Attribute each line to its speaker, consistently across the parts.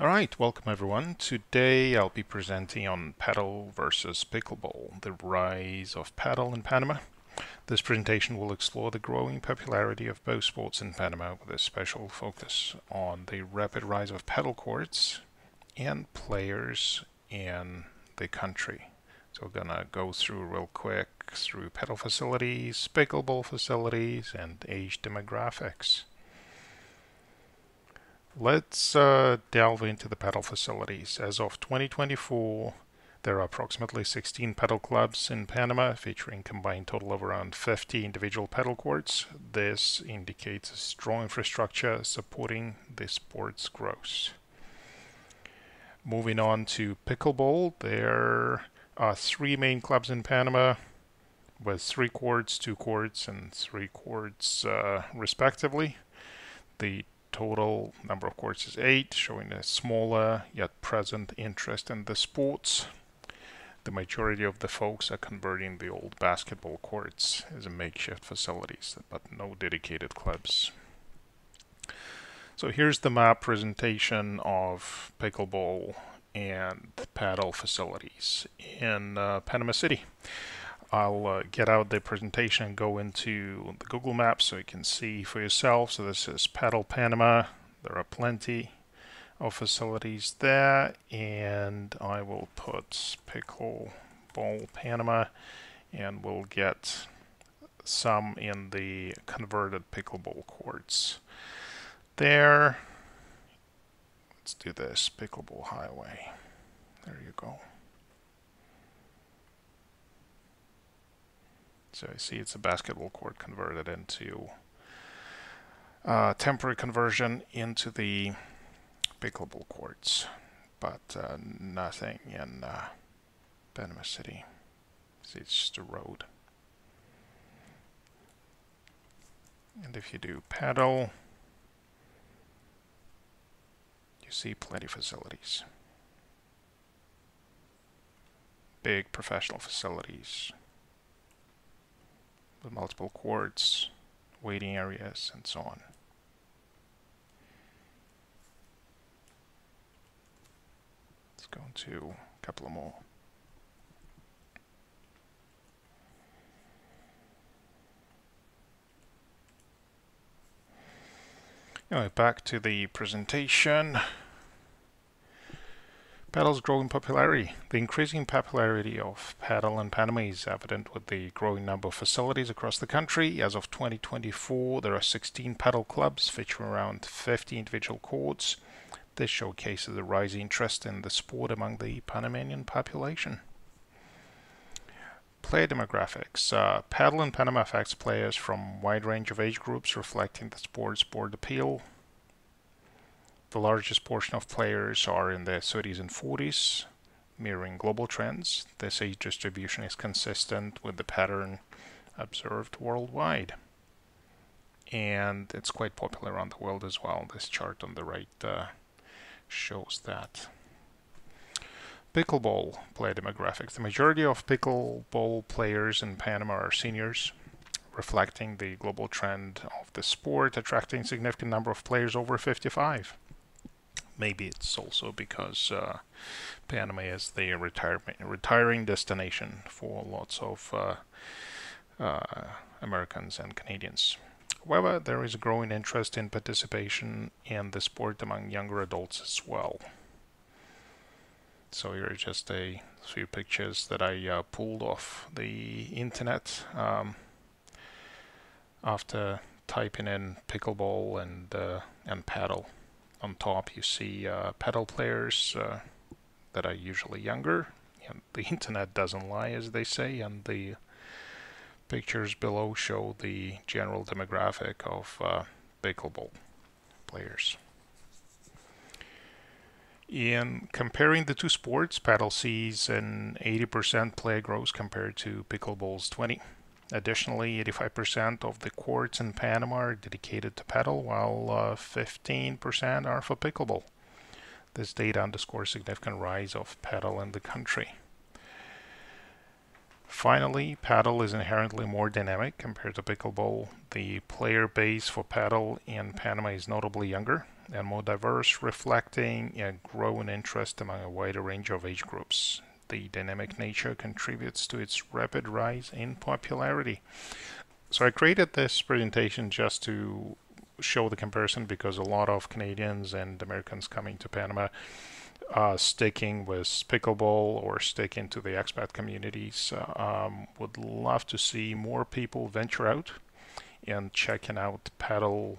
Speaker 1: Alright, welcome everyone. Today I'll be presenting on padel versus pickleball, the rise of padel in Panama. This presentation will explore the growing popularity of both sports in Panama with a special focus on the rapid rise of padel courts and players in the country. So we're gonna go through real quick through paddle facilities, pickleball facilities, and age demographics. Let's uh, delve into the padel facilities. As of 2024, there are approximately 16 padel clubs in Panama, featuring combined total of around 50 individual padel courts. This indicates a strong infrastructure supporting the sport's growth. Moving on to pickleball, there are three main clubs in Panama with three courts, two courts, and three courts uh, respectively. The total number of courts is eight, showing a smaller yet present interest in the sports. The majority of the folks are converting the old basketball courts as makeshift facilities, but no dedicated clubs. So here's the map presentation of pickleball and padel facilities in uh, Panama City. I'll uh, get out the presentation and go into the Google Maps so you can see for yourself. So this is Padel Panama. There are plenty of facilities there and I will put Pickleball Panama and we'll get some in the converted pickleball courts there. Let's do this pickleball highway. There you go. So I see it's a basketball court converted into uh, temporary conversion into the pickleball courts, but uh, nothing in uh, Panama City. See, it's just a road. And if you do padel, you see plenty of facilities. Big professional facilities with multiple courts, waiting areas, and so on. Let's go into a couple of more. Anyway, back to the presentation. Padel's growing popularity. The increasing popularity of padel in Panama is evident with the growing number of facilities across the country. As of 2024, there are 16 padel clubs featuring around 50 individual courts. This showcases the rising interest in the sport among the Panamanian population. Player demographics. Uh, padel in Panama affects players from a wide range of age groups, reflecting the sport's broad appeal. The largest portion of players are in their 30s and 40s, mirroring global trends. This age distribution is consistent with the pattern observed worldwide. And it's quite popular around the world as well. This chart on the right uh, shows that. Pickleball player demographics. The majority of pickleball players in Panama are seniors, reflecting the global trend of the sport, attracting significant number of players over 55 maybe it's also because uh, Panama is the retirement retiring destination for lots of uh, uh, Americans and Canadians. However, there is a growing interest in participation in the sport among younger adults as well. So here are just a few pictures that I uh, pulled off the internet um, after typing in pickleball and uh, and padel on top you see uh, padel players uh, that are usually younger. And the internet doesn't lie, as they say, and the pictures below show the general demographic of uh, pickleball players. In comparing the two sports, padel sees an 80% player growth compared to pickleball's 20. Additionally, 85% of the courts in Panama are dedicated to padel, while uh, 15% are for pickleball. This data underscores significant rise of padel in the country. Finally, padel is inherently more dynamic compared to pickleball. The player base for padel in Panama is notably younger, and more diverse, reflecting a growing interest among a wider range of age groups. The dynamic nature contributes to its rapid rise in popularity. So I created this presentation just to show the comparison because a lot of Canadians and Americans coming to Panama uh, sticking with pickleball or sticking to the expat communities. Um, would love to see more people venture out and checking out padel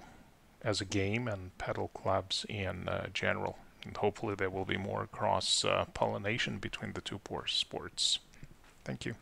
Speaker 1: as a game and padel clubs in uh, general. And hopefully there will be more cross uh, pollination between the two sports. Thank you.